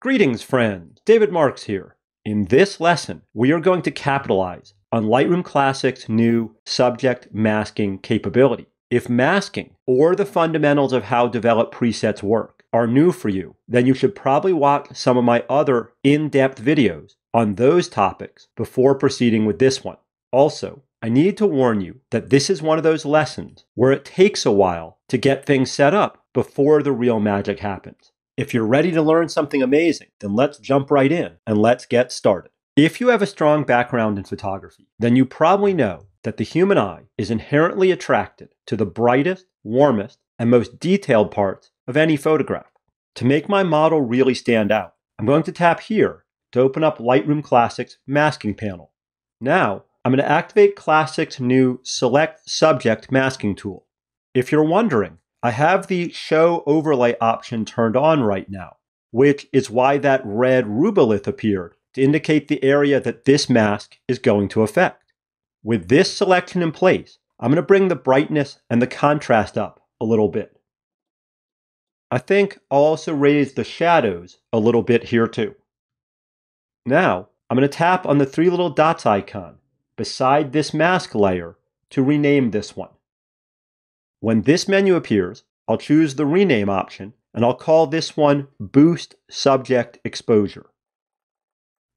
Greetings, friends. David Marks here. In this lesson, we are going to capitalize on Lightroom Classic's new subject masking capability. If masking or the fundamentals of how developed presets work are new for you, then you should probably watch some of my other in depth videos on those topics before proceeding with this one. Also, I need to warn you that this is one of those lessons where it takes a while to get things set up before the real magic happens. If you're ready to learn something amazing, then let's jump right in and let's get started. If you have a strong background in photography, then you probably know that the human eye is inherently attracted to the brightest, warmest, and most detailed parts of any photograph. To make my model really stand out, I'm going to tap here to open up Lightroom Classic's masking panel. Now, I'm going to activate Classic's new Select Subject masking tool. If you're wondering, I have the Show Overlay option turned on right now, which is why that red rubylith appeared to indicate the area that this mask is going to affect. With this selection in place, I'm going to bring the brightness and the contrast up a little bit. I think I'll also raise the shadows a little bit here too. Now, I'm going to tap on the three little dots icon beside this mask layer to rename this one. When this menu appears, I'll choose the rename option and I'll call this one Boost Subject Exposure.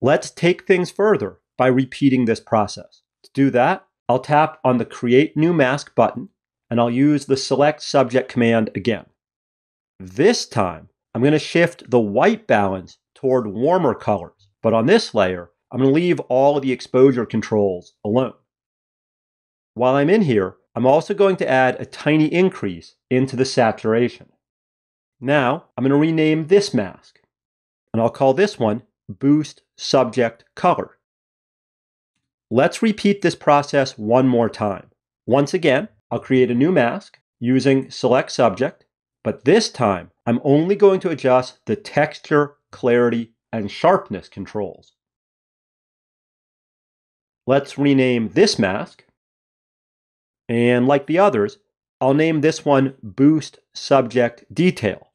Let's take things further by repeating this process. To do that, I'll tap on the Create New Mask button and I'll use the Select Subject command again. This time, I'm going to shift the white balance toward warmer colors, but on this layer, I'm going to leave all of the exposure controls alone. While I'm in here, I'm also going to add a tiny increase into the saturation. Now, I'm going to rename this mask, and I'll call this one Boost Subject Color. Let's repeat this process one more time. Once again, I'll create a new mask using Select Subject, but this time I'm only going to adjust the texture, clarity, and sharpness controls. Let's rename this mask. And like the others, I'll name this one Boost Subject Detail.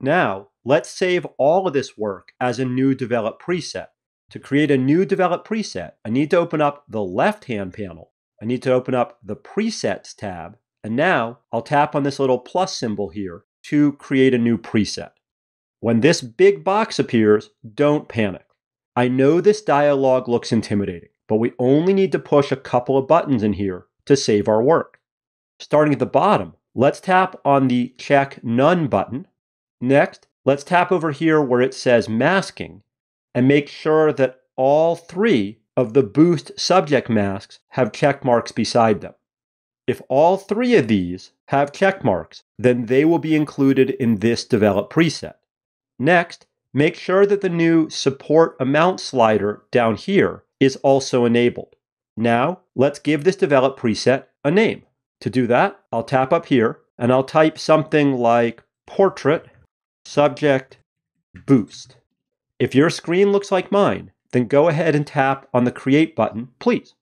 Now, let's save all of this work as a new develop preset. To create a new develop preset, I need to open up the left-hand panel. I need to open up the Presets tab. And now I'll tap on this little plus symbol here to create a new preset. When this big box appears, don't panic. I know this dialog looks intimidating, but we only need to push a couple of buttons in here to save our work. Starting at the bottom, let's tap on the Check None button. Next, let's tap over here where it says Masking and make sure that all three of the boost subject masks have check marks beside them. If all three of these have check marks, then they will be included in this develop preset. Next, make sure that the new support amount slider down here is also enabled. Now, let's give this develop preset a name. To do that, I'll tap up here and I'll type something like portrait subject boost. If your screen looks like mine, then go ahead and tap on the Create button, please.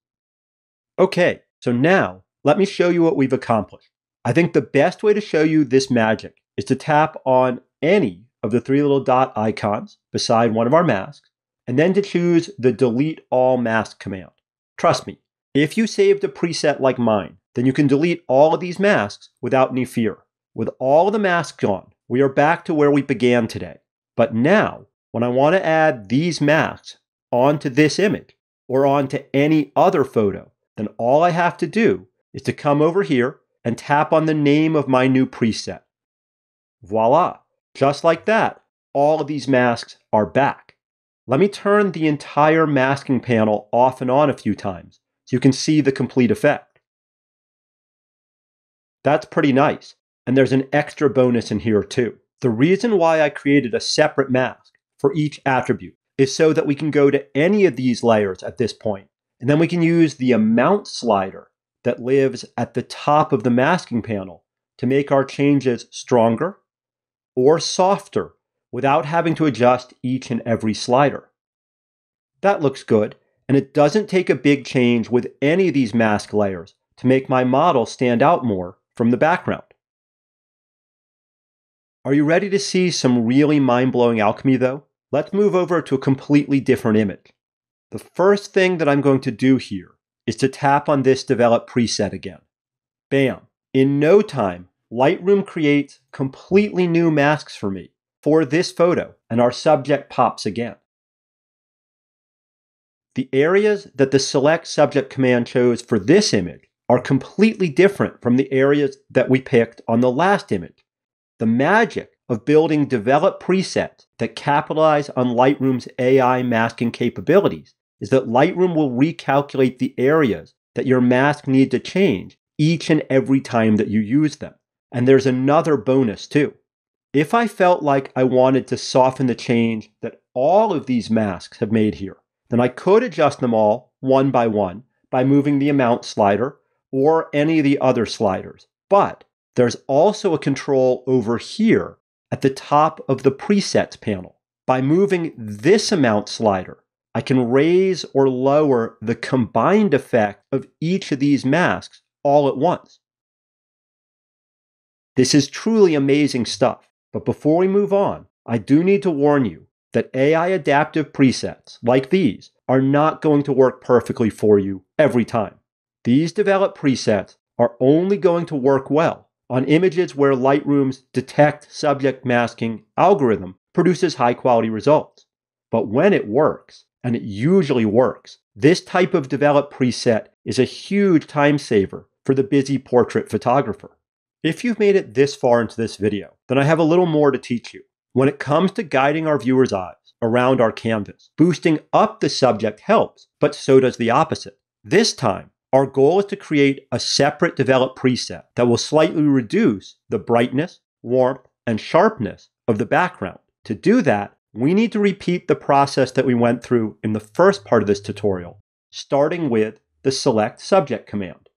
Okay, so now let me show you what we've accomplished. I think the best way to show you this magic is to tap on any of the three little dot icons beside one of our masks, and then to choose the Delete All Mask command. Trust me, if you saved a preset like mine, then you can delete all of these masks without any fear. With all the masks gone, we are back to where we began today. But now when I want to add these masks onto this image or onto any other photo, then all I have to do is to come over here and tap on the name of my new preset. Voila! Just like that, all of these masks are back. Let me turn the entire masking panel off and on a few times so you can see the complete effect. That's pretty nice, and there's an extra bonus in here too. The reason why I created a separate mask for each attribute is so that we can go to any of these layers at this point, and then we can use the amount slider that lives at the top of the masking panel to make our changes stronger or softer without having to adjust each and every slider. That looks good, and it doesn't take a big change with any of these mask layers to make my model stand out more from the background. Are you ready to see some really mind blowing alchemy though? Let's move over to a completely different image. The first thing that I'm going to do here is to tap on this develop preset again. Bam. In no time, Lightroom creates completely new masks for me for this photo, and our subject pops again. The areas that the select subject command chose for this image are completely different from the areas that we picked on the last image. The magic of building developed presets that capitalize on Lightroom's AI masking capabilities is that Lightroom will recalculate the areas that your mask need to change each and every time that you use them. And there's another bonus too. If I felt like I wanted to soften the change that all of these masks have made here, then I could adjust them all one by one by moving the amount slider or any of the other sliders. But there's also a control over here at the top of the presets panel. By moving this amount slider, I can raise or lower the combined effect of each of these masks all at once. This is truly amazing stuff. But before we move on, I do need to warn you that AI adaptive presets like these are not going to work perfectly for you every time. These developed presets are only going to work well on images where Lightroom's detect subject masking algorithm produces high quality results. But when it works, and it usually works, this type of developed preset is a huge time saver for the busy portrait photographer. If you've made it this far into this video, then I have a little more to teach you. When it comes to guiding our viewers' eyes around our canvas, boosting up the subject helps, but so does the opposite. This time, our goal is to create a separate developed preset that will slightly reduce the brightness, warmth, and sharpness of the background. To do that, we need to repeat the process that we went through in the first part of this tutorial, starting with the select subject command.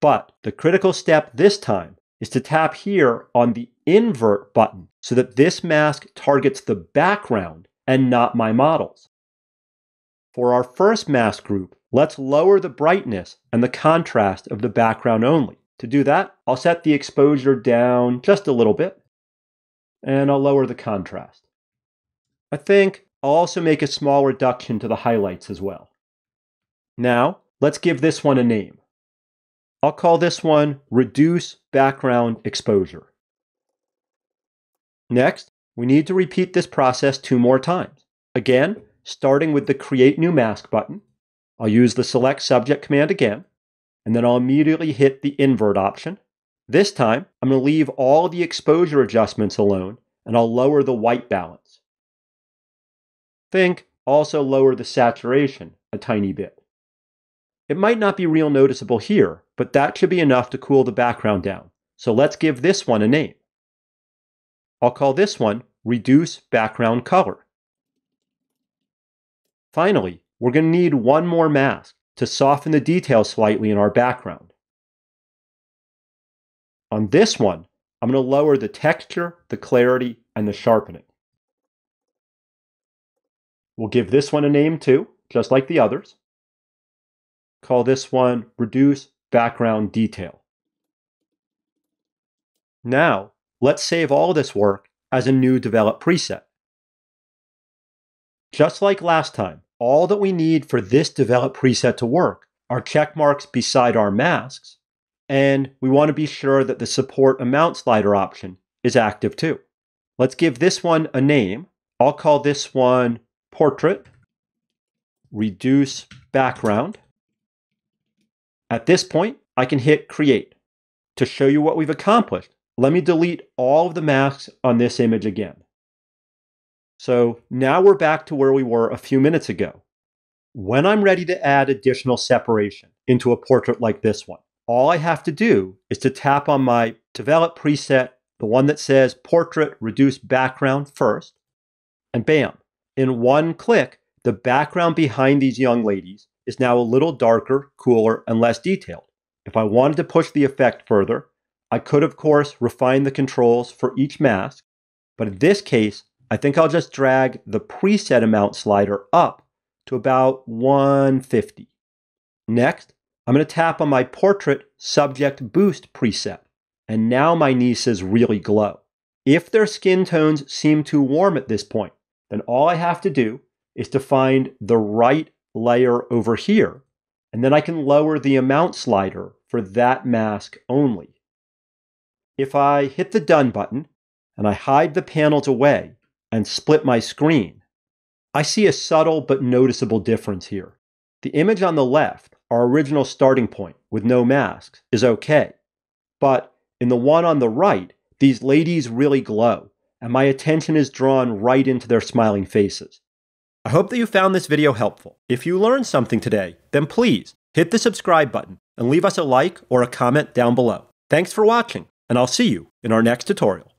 But the critical step this time is to tap here on the invert button so that this mask targets the background and not my models. For our first mask group, let's lower the brightness and the contrast of the background only. To do that, I'll set the exposure down just a little bit, and I'll lower the contrast. I think I'll also make a small reduction to the highlights as well. Now, let's give this one a name. I'll call this one Reduce Background Exposure. Next, we need to repeat this process two more times. Again, starting with the Create New Mask button. I'll use the Select Subject command again, and then I'll immediately hit the Invert option. This time, I'm going to leave all the exposure adjustments alone, and I'll lower the white balance. Think also lower the saturation a tiny bit. It might not be real noticeable here, but that should be enough to cool the background down. So let's give this one a name. I'll call this one Reduce Background Color. Finally, we're going to need one more mask to soften the details slightly in our background. On this one, I'm going to lower the texture, the clarity, and the sharpening. We'll give this one a name too, just like the others. Call this one Reduce Background Detail. Now, let's save all this work as a new developed preset. Just like last time, all that we need for this developed preset to work are check marks beside our masks, and we want to be sure that the support amount slider option is active too. Let's give this one a name. I'll call this one Portrait, Reduce Background. At this point, I can hit create. To show you what we've accomplished, let me delete all of the masks on this image again. So now we're back to where we were a few minutes ago. When I'm ready to add additional separation into a portrait like this one, all I have to do is to tap on my develop preset, the one that says portrait reduce background first, and bam, in one click, the background behind these young ladies is now a little darker, cooler, and less detailed. If I wanted to push the effect further, I could, of course, refine the controls for each mask, but in this case, I think I'll just drag the preset amount slider up to about 150. Next, I'm going to tap on my Portrait Subject Boost preset, and now my nieces really glow. If their skin tones seem too warm at this point, then all I have to do is to find the right layer over here, and then I can lower the amount slider for that mask only. If I hit the Done button and I hide the panels away and split my screen, I see a subtle but noticeable difference here. The image on the left, our original starting point with no masks, is okay. But in the one on the right, these ladies really glow, and my attention is drawn right into their smiling faces. I hope that you found this video helpful. If you learned something today, then please hit the subscribe button and leave us a like or a comment down below. Thanks for watching, and I'll see you in our next tutorial.